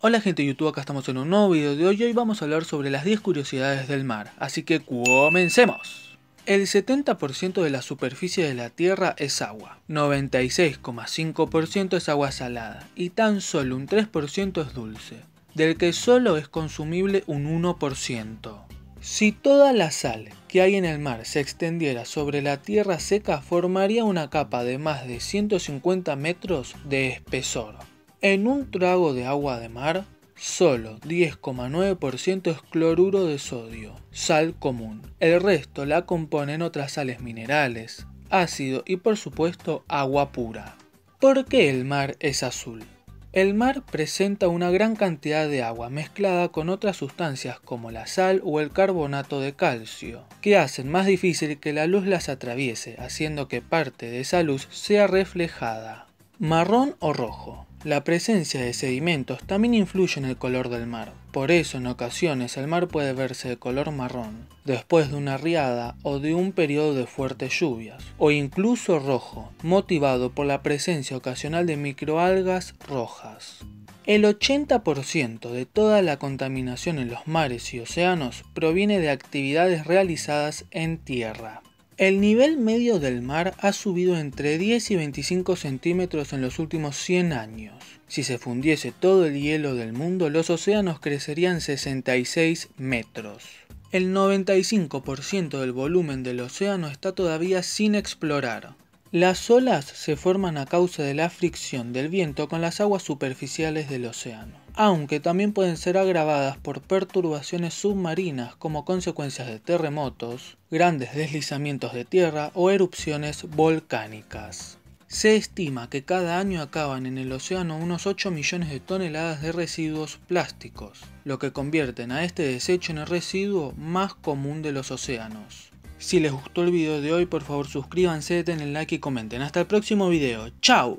Hola gente de YouTube, acá estamos en un nuevo video de hoy y hoy vamos a hablar sobre las 10 curiosidades del mar, así que comencemos. El 70% de la superficie de la Tierra es agua, 96,5% es agua salada y tan solo un 3% es dulce, del que solo es consumible un 1%. Si toda la sal que hay en el mar se extendiera sobre la tierra seca formaría una capa de más de 150 metros de espesor. En un trago de agua de mar, solo 10,9% es cloruro de sodio, sal común. El resto la componen otras sales minerales, ácido y por supuesto agua pura. ¿Por qué el mar es azul? El mar presenta una gran cantidad de agua mezclada con otras sustancias como la sal o el carbonato de calcio, que hacen más difícil que la luz las atraviese, haciendo que parte de esa luz sea reflejada. Marrón o rojo. La presencia de sedimentos también influye en el color del mar, por eso en ocasiones el mar puede verse de color marrón, después de una riada o de un periodo de fuertes lluvias, o incluso rojo, motivado por la presencia ocasional de microalgas rojas. El 80% de toda la contaminación en los mares y océanos proviene de actividades realizadas en tierra. El nivel medio del mar ha subido entre 10 y 25 centímetros en los últimos 100 años. Si se fundiese todo el hielo del mundo, los océanos crecerían 66 metros. El 95% del volumen del océano está todavía sin explorar. Las olas se forman a causa de la fricción del viento con las aguas superficiales del océano aunque también pueden ser agravadas por perturbaciones submarinas como consecuencias de terremotos, grandes deslizamientos de tierra o erupciones volcánicas. Se estima que cada año acaban en el océano unos 8 millones de toneladas de residuos plásticos, lo que convierten a este desecho en el residuo más común de los océanos. Si les gustó el video de hoy, por favor suscríbanse, den el like y comenten. Hasta el próximo video. ¡Chao!